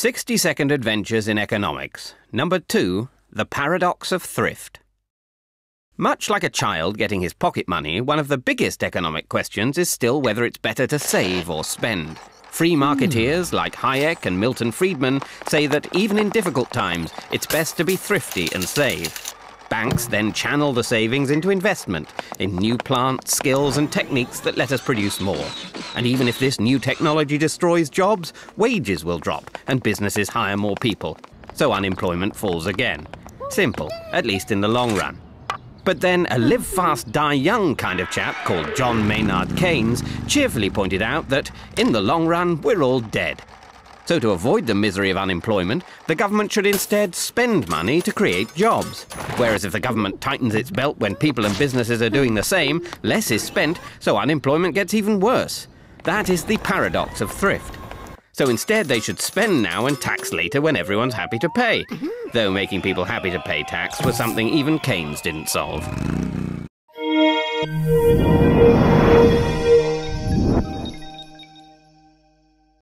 60 Second Adventures in Economics. Number 2 The Paradox of Thrift. Much like a child getting his pocket money, one of the biggest economic questions is still whether it's better to save or spend. Free marketeers hmm. like Hayek and Milton Friedman say that even in difficult times, it's best to be thrifty and save. Banks then channel the savings into investment in new plants, skills, and techniques that let us produce more. And even if this new technology destroys jobs, wages will drop and businesses hire more people. So unemployment falls again. Simple, at least in the long run. But then a live fast, die young kind of chap called John Maynard Keynes cheerfully pointed out that, in the long run, we're all dead. So, to avoid the misery of unemployment, the government should instead spend money to create jobs. Whereas if the government tightens its belt when people and businesses are doing the same, less is spent, so unemployment gets even worse. That is the paradox of thrift. So instead, they should spend now and tax later when everyone's happy to pay. Mm-hmm. Though making people happy to pay tax was something even Keynes didn't solve.